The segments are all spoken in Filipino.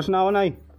Tapos na ako, Nay.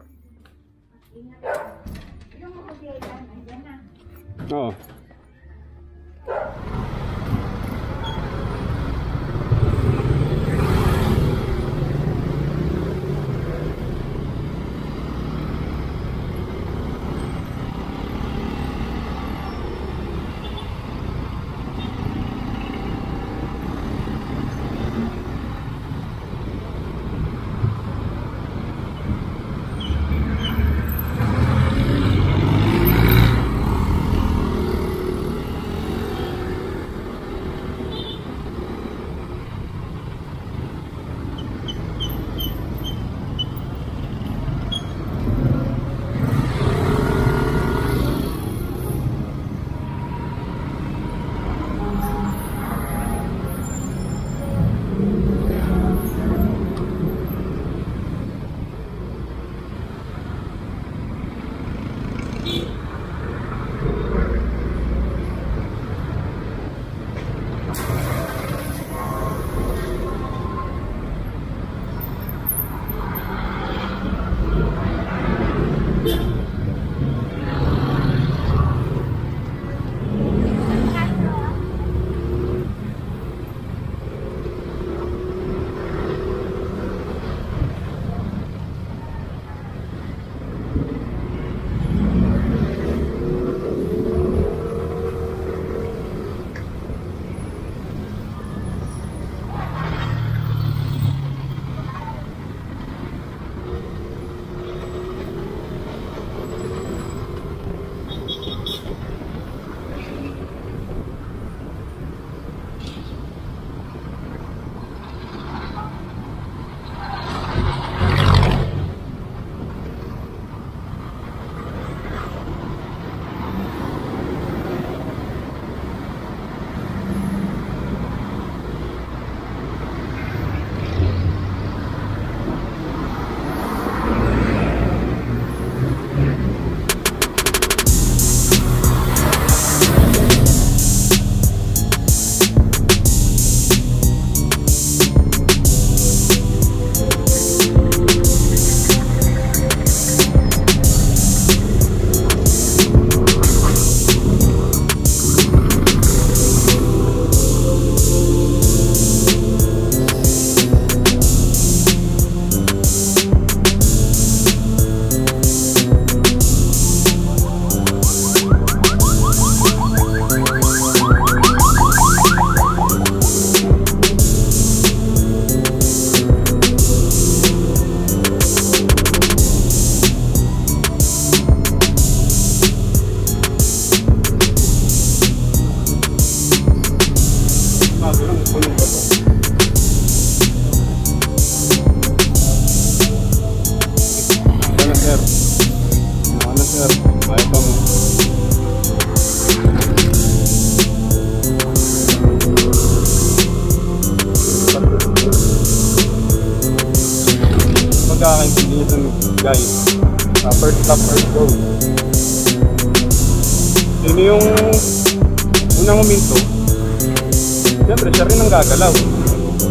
Gagalaw.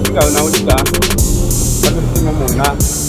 Ikaw, nahuli ka, palusin mo muna.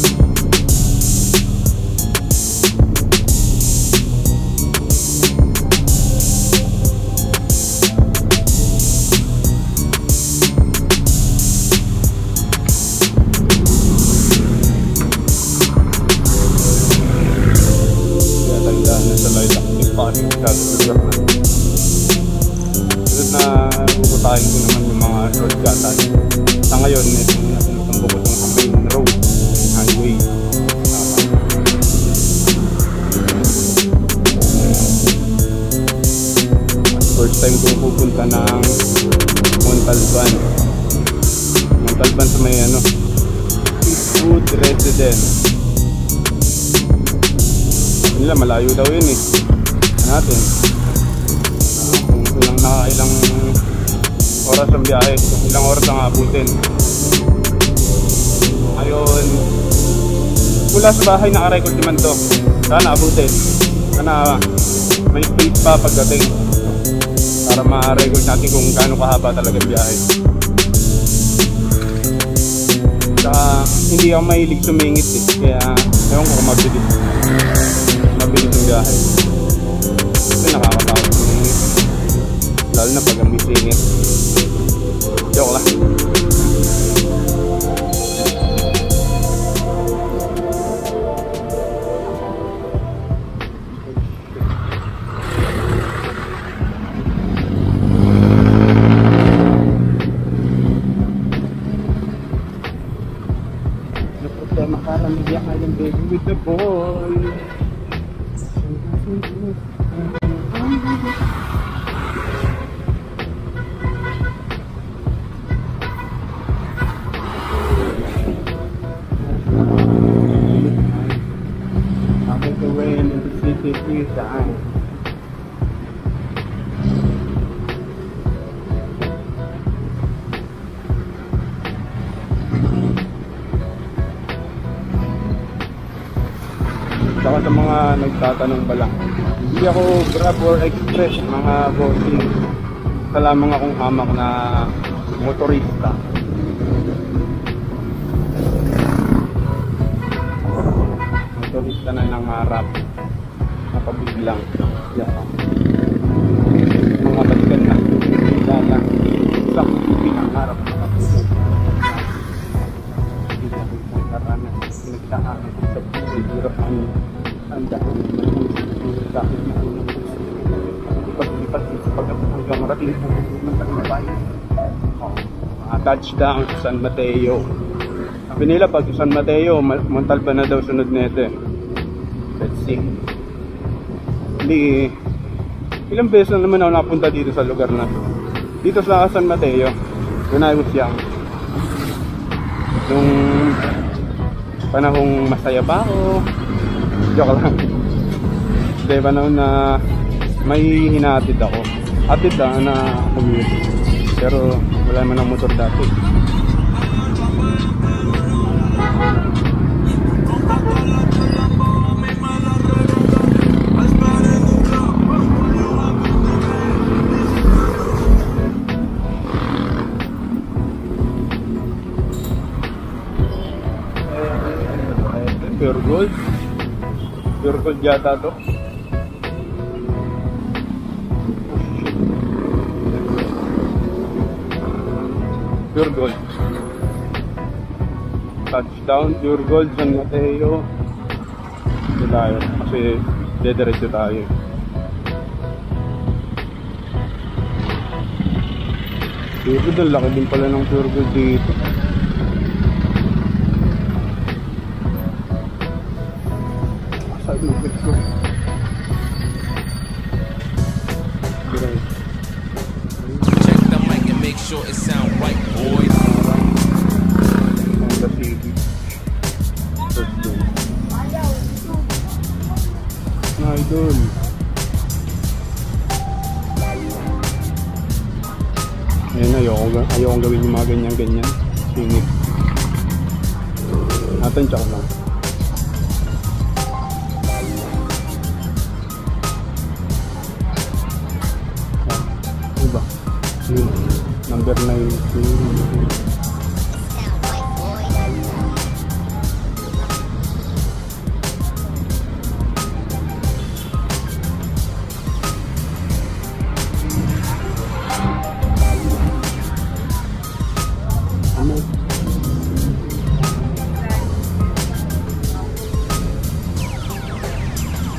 Ang abutin. Ayun, mula sa bahay naka-record naman to. Sana abutin. Sana may space pa pagdating para ma-record natin kung gaano kahaba talaga ang biyahe. Saka hindi ako mahilig sumingit eh. Kaya ewan ko kung mabilis. Mabilis yung biyahe. Kasi nakakatakot sumingit. Lalo na pag may singit. Joke lang. Sa mga nagtatanong pala. Hindi ako Grab or Express, mga bossing. Isa lamang akong hamak na motorista. Motorista na nangarap. Napabiglang. Yeah. Mga balikan na. Wala lang. Sa pinangarap na kapatid. Hindi na ko isang karanas. Ang dahil ng dahil na sa pagkatapos hanggang marating sa ng tagumpay. Oh, mga touchdown sa San Mateo. Sabi nila pag sa San Mateo, Ma- Montalban na daw sunod nito eh. Let's see. Hindi, ilang beses na naman ako napunta dito sa lugar na to. Dito sa San Mateo, when I was young. Nung panahong masaya pa ako, joke lang. Hindi, panahon na may hinahatid ako. Hatid lang na commute. Pero wala naman ang motor dati. Pure gold. Pure gold yata to. Pure gold. Touchdown, pure gold, San Mateo. Hindi tayo. Kasi dediretso tayo. Dito laki din pala ng pure gold dito. Sure it sound right, boys. Honda Civic. First doon. Na idol. Ayun, ayoko, ayoko gawin yung mga ganyan-ganyan. Singit. Natin tsaka lang. Number 19.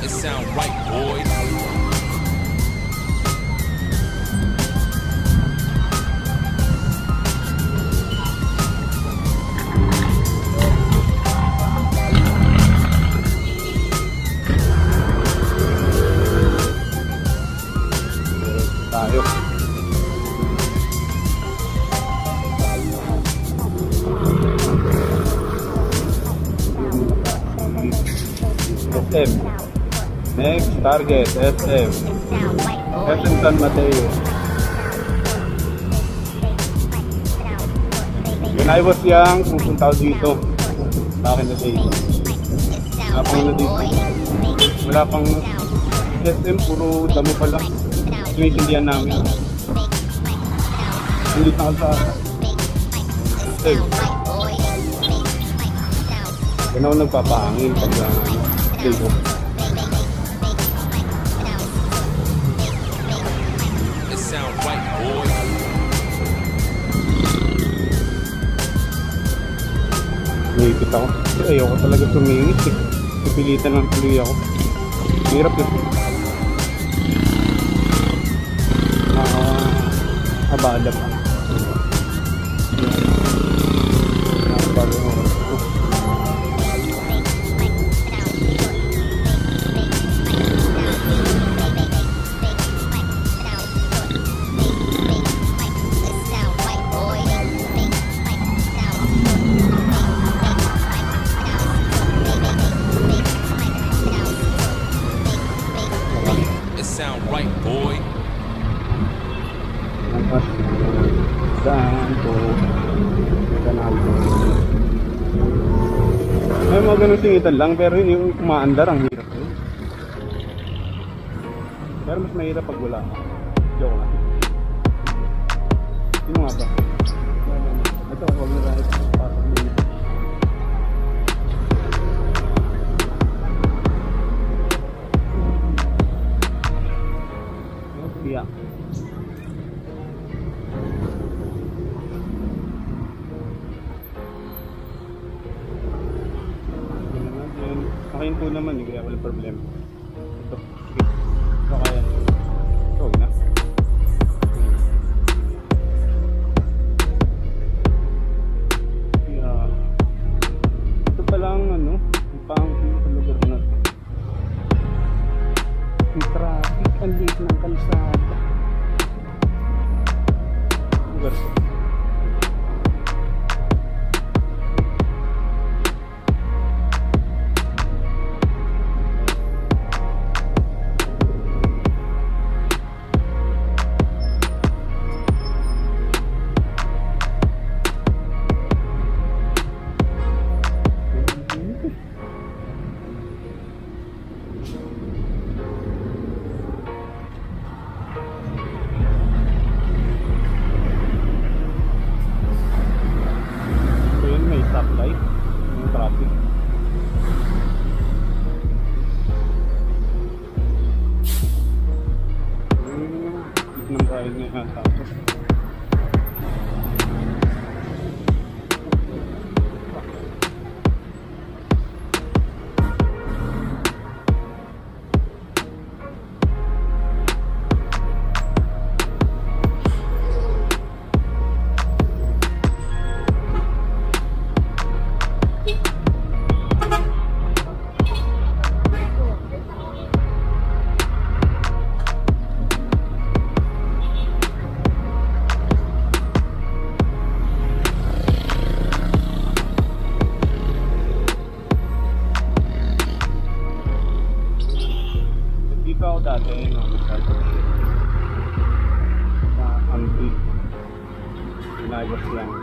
It sound right, boys. Target, SM. SM San Mateo. When I was young, pupunta ako dito. Back in the. Wala pang na dito. Wala pang ano SM, puro damo pala. Sinisindihan namin. Hindi na ako sa SM. Ganun nagpapahangin pag uh, dito. Ngipit ako. Ayoko talaga tumingit eh. Pipilitan ng tuloy ako. Hirap eh. Ah, abada pa. Singitan lang pero yun yung umaandar ang hirap. Pero mas mahirap pag wala ka. akin po naman, eh, kaya walang problema. Ito. natin ng antique. Inayos lang.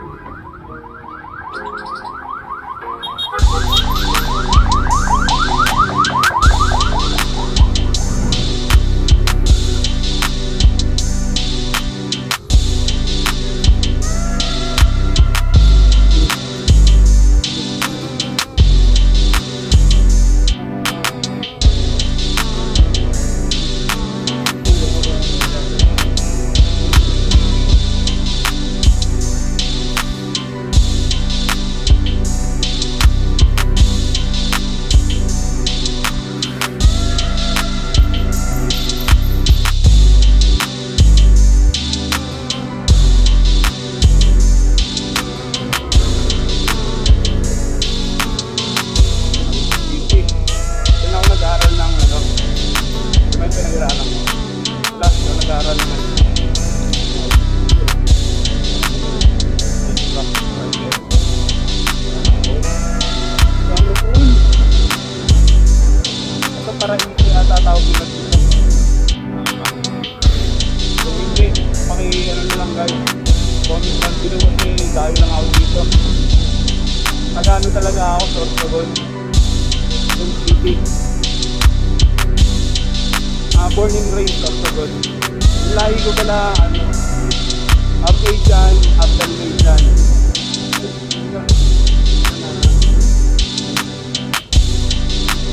up A dyan, up down A dyan.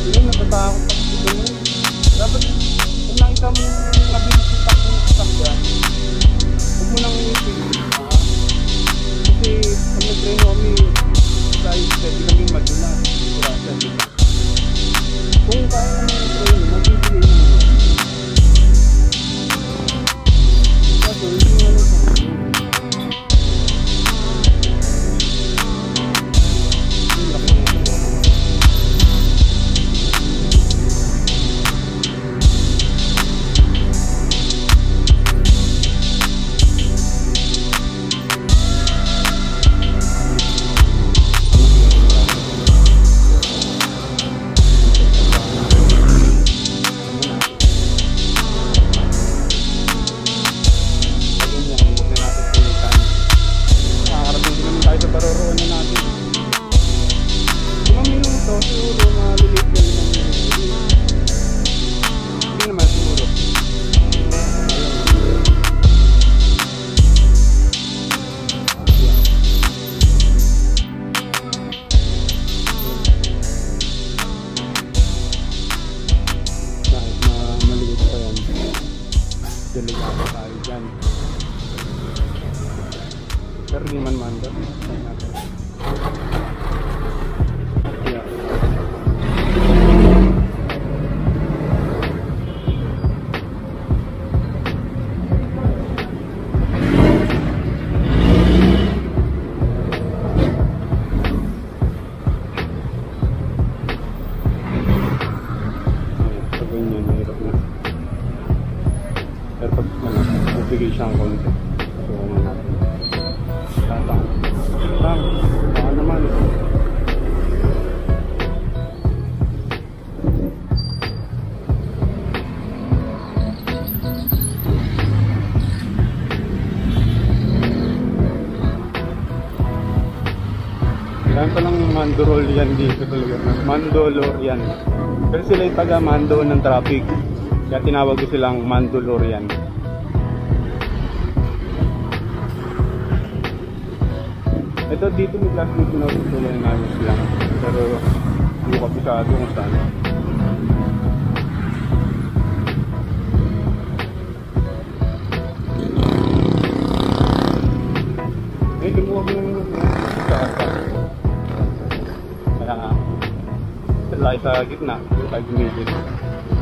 Ayun, natatakot ako dito. Dapat, kung nakita mo yung mabilis yung takbo ng sasakyan, huwag mo nang train kami, tayo pwede kami madula. Sigurasa. Kung kaya naman yung train, mo. Kaso, hindi yan dito talaga. Mandalorian. Pero sila yung taga mando ng traffic. Kaya tinawag ko silang Mandalorian. Ito dito may classmate na tutuloy namin lang. Pero hindi ko kabisado kung saan. Sa gitna, tayo gumigil.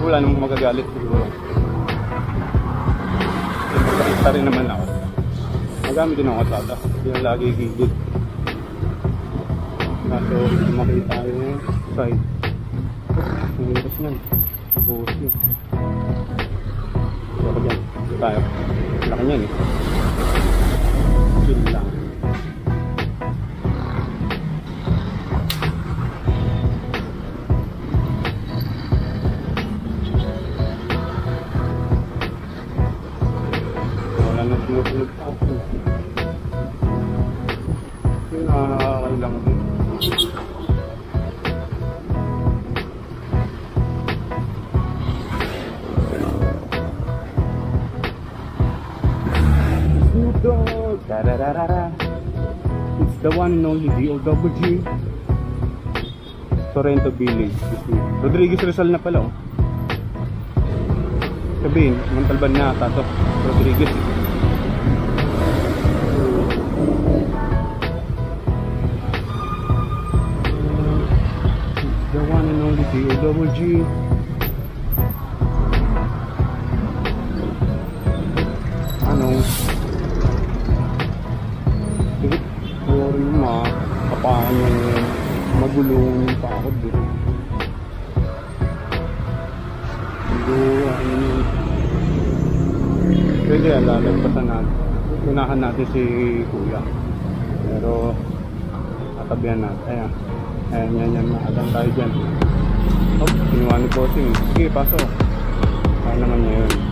Wala namang magagalit siguro. Kasi rin naman ako. Magamit din ako tata. Hindi lang lagi gigit. Kaso makita yung side. Ang lipas niyan. Buhos yun. So ako dyan. Tayo. Laki niyan eh. The one and only D.O.W.G. Sorrento Village. Rodriguez Rizal na pala oh. Sabihin, Montalban na ata to. Rodriguez. The one and only D.O.W.G. ako dito. Ano yun. Pwede lalagpasan natin. Unahan natin si Kuya. Pero, tatabihan natin. Ayan. Ayan, yan, yan. Makadang tayo dyan. Oh, kinuha ni Bossing. Sige, paso. Kaya naman niya yun.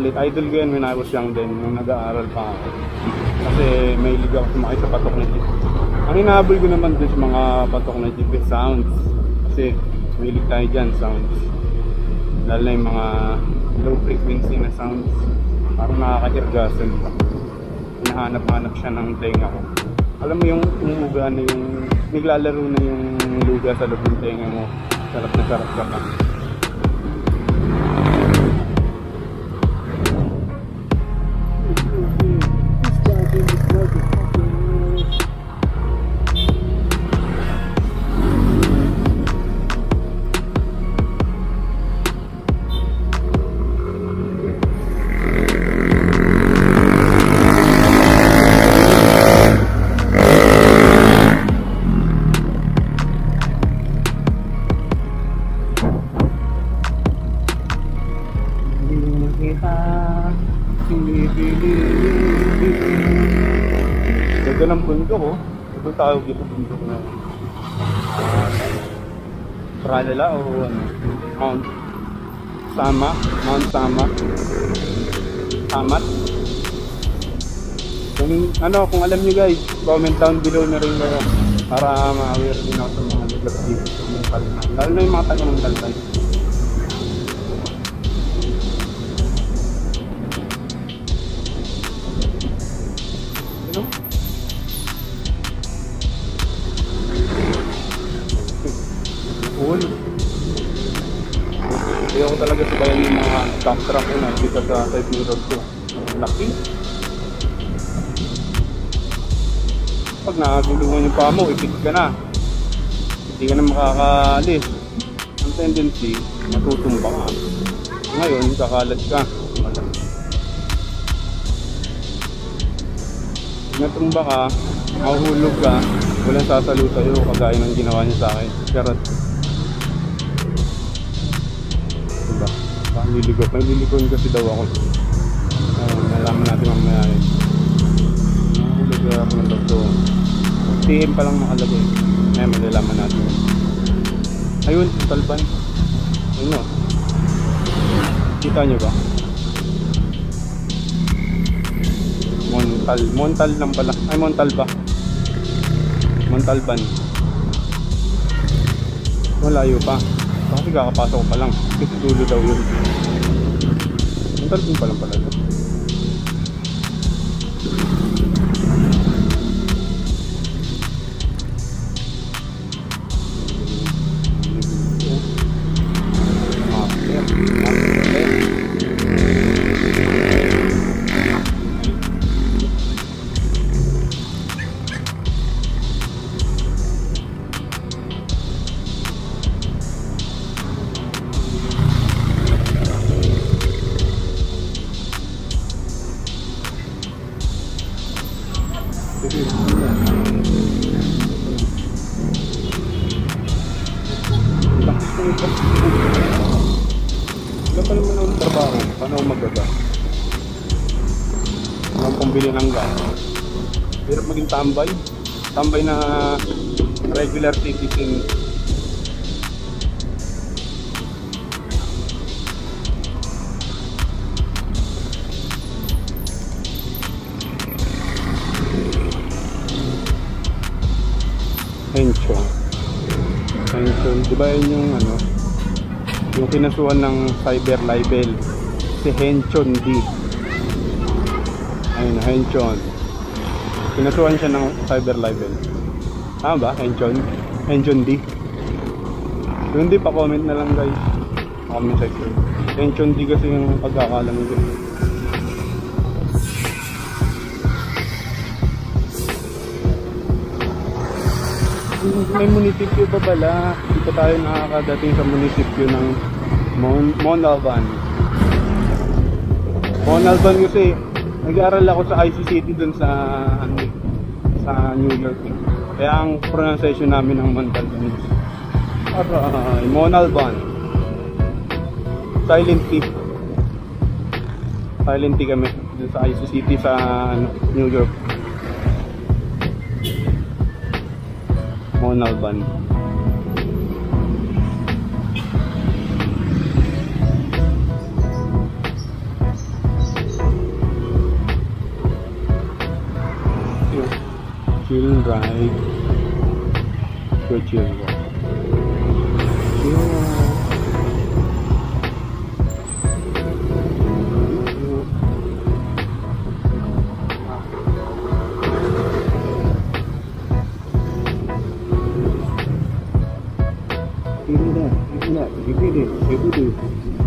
Nakakulit. Idol ko yan when I was young din, nung nag-aaral pa ako. Kasi may liga ako sumakay sa patok na jeep. Ang hinahabol ko naman doon sa mga patok na jeep is sounds. Kasi may tayo dyan, sounds. Lalo na yung mga low frequency na sounds. Parang nakaka-irgasan. Hinahanap-hanap siya ng tenga ko. Alam mo yung umuga na yung naglalaro na yung luga sa loob ng tenga mo. Sarap na sarap ka pa. Bundok oh. Ito tawag dito bundok na uh, Pralala o ano? Mount Sama Mount Sama. Samat. Kung ano kung alam nyo guys comment down below na rin kayo para ma-aware din ako sa mga lugar dito sa Talpan lalo na yung mga taga ng dump truck ko na dito sa side mirror ko. Laki. Pag nakagulungan yung paa mo, ipit ka na. Hindi ka na makakaalis. Ang tendency, matutumba ka. Ngayon, kakalat ka. natumba ka, mahuhulog ka, walang sasalo sa'yo kagaya ng ginawa niya sa akin. Charot. Baka liligod. May lilikon kasi daw ako. Ayun, nalaman natin mamaya yun. Nahulog ako ng bato. TM pa lang nakalagay. Ngayon, malalaman natin yun. Ayun, talban. Ayun o. Kita nyo ba? Montal. Montal lang pala. Ay, Montal ba? Montalban. Malayo pa. Kasi kakapasok pa lang. Kasi dulo daw yun. Montalban pa lang pala. No? Wala pa naman akong trabaho. Paano ako magaga? Walang pambili ng gas. Hirap maging tambay. Tambay na regular citizen. Hencho. Hencho. Di ba yun yung ano? Yung kinasuhan ng cyber libel. Si Henchon D. Ayun, Henchon. Kinasuhan siya ng cyber libel. Tama ba? Henchon? Henchon D. Kung hindi pa comment na lang guys. Comment section. Henchon D kasi yung pagkakalam ko. May munisipyo pa pala. Dito tayo nakakadating sa munisipyo ng Mon Monalban. Monalban kasi nag-aaral ako sa ICCT dun sa ano, sa New York. Kaya ang pronunciation namin ng Montalban is Aray, Monalban. Silent T. Silent tea kami dun sa ISO City sa ano, New York. ako Alban. Children ride. Good children ride. Dah, ini dia, ini dia.